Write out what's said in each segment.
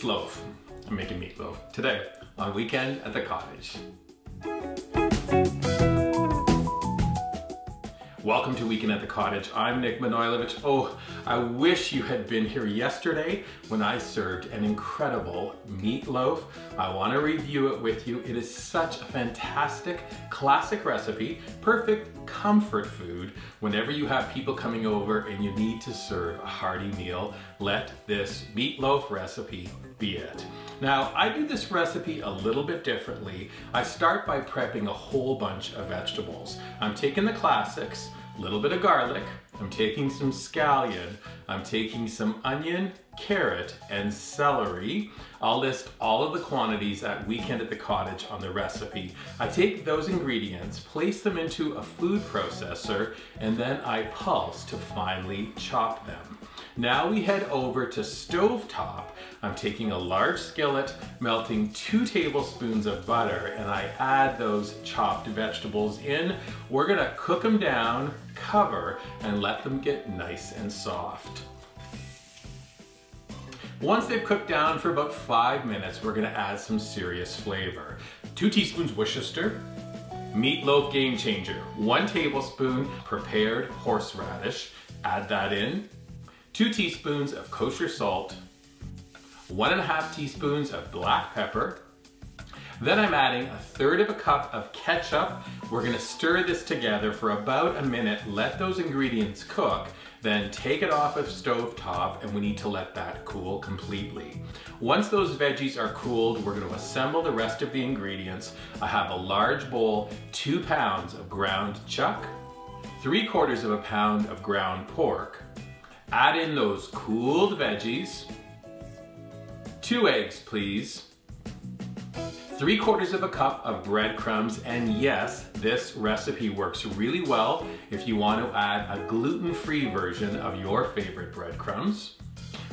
meatloaf. I'm making meatloaf today on Weekend at the Cottage. Welcome to Weekend at the Cottage. I'm Nick Manojlovic. Oh, I wish you had been here yesterday when I served an incredible meatloaf. I want to review it with you. It is such a fantastic classic recipe, perfect comfort food whenever you have people coming over and you need to serve a hearty meal. Let this meatloaf recipe be it. Now, I do this recipe a little bit differently. I start by prepping a whole bunch of vegetables. I'm taking the classics, little bit of garlic, I'm taking some scallion, I'm taking some onion, carrot, and celery. I'll list all of the quantities at Weekend at the Cottage on the recipe. I take those ingredients, place them into a food processor, and then I pulse to finely chop them. Now we head over to stovetop. I'm taking a large skillet, melting two tablespoons of butter, and I add those chopped vegetables in. We're gonna cook them down, cover, and let them get nice and soft. Once they've cooked down for about five minutes, we're gonna add some serious flavor. Two teaspoons Worcester, meatloaf game changer, one tablespoon prepared horseradish, add that in, two teaspoons of kosher salt, one and a half teaspoons of black pepper. Then I'm adding a third of a cup of ketchup. We're gonna stir this together for about a minute, let those ingredients cook, then take it off of stove top and we need to let that cool completely. Once those veggies are cooled, we're gonna assemble the rest of the ingredients. I have a large bowl, two pounds of ground chuck, three quarters of a pound of ground pork, Add in those cooled veggies. Two eggs, please. Three quarters of a cup of breadcrumbs, and yes, this recipe works really well if you want to add a gluten-free version of your favorite breadcrumbs.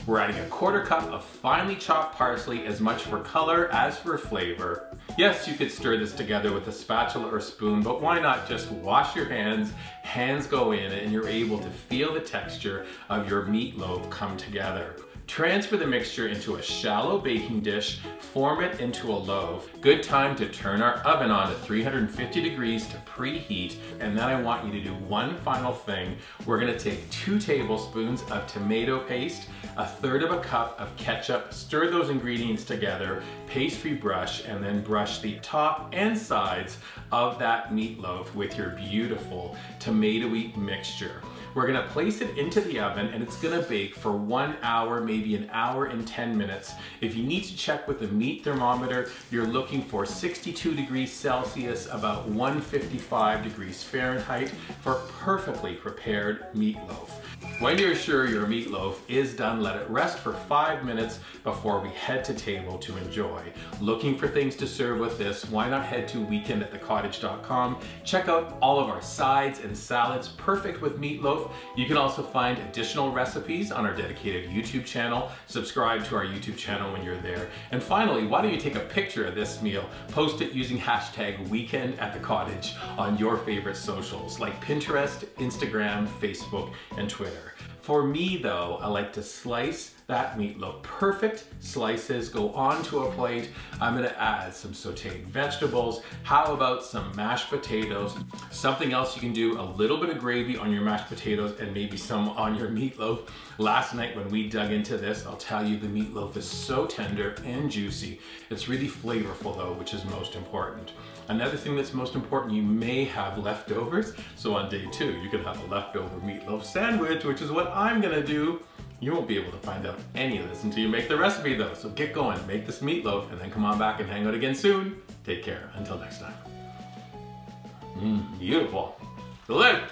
We're adding a quarter cup of finely chopped parsley, as much for color as for flavor. Yes, you could stir this together with a spatula or spoon, but why not just wash your hands, hands go in, and you're able to feel the texture of your meatloaf come together. Transfer the mixture into a shallow baking dish, form it into a loaf. Good time to turn our oven on at 350 degrees to preheat, and then I want you to do one final thing. We're gonna take two tablespoons of tomato paste, a third of a cup of ketchup, stir those ingredients together, pastry brush, and then brush the top and sides of that meatloaf with your beautiful tomatoey mixture. We're gonna place it into the oven and it's gonna bake for one hour, maybe an hour and 10 minutes. If you need to check with the meat thermometer, you're looking for 62 degrees Celsius, about 155 degrees Fahrenheit for perfectly prepared meatloaf. When you're sure your meatloaf is done, let it rest for five minutes before we head to table to enjoy. Looking for things to serve with this, why not head to weekendatthecottage.com. Check out all of our sides and salads, perfect with meatloaf. You can also find additional recipes on our dedicated YouTube channel. Subscribe to our YouTube channel when you're there. And finally, why don't you take a picture of this meal, post it using hashtag weekend at the cottage on your favorite socials like Pinterest, Instagram, Facebook, and Twitter. For me though, I like to slice that meatloaf. Perfect slices go onto a plate. I'm gonna add some sauteed vegetables. How about some mashed potatoes? Something else you can do, a little bit of gravy on your mashed potatoes and maybe some on your meatloaf. Last night when we dug into this, I'll tell you the meatloaf is so tender and juicy. It's really flavorful though, which is most important. Another thing that's most important, you may have leftovers. So on day two, you can have a leftover meatloaf sandwich, which is what I'm gonna do. You won't be able to find out any of this until you make the recipe though. So get going, make this meatloaf, and then come on back and hang out again soon. Take care, until next time. Mmm, beautiful. Delicious.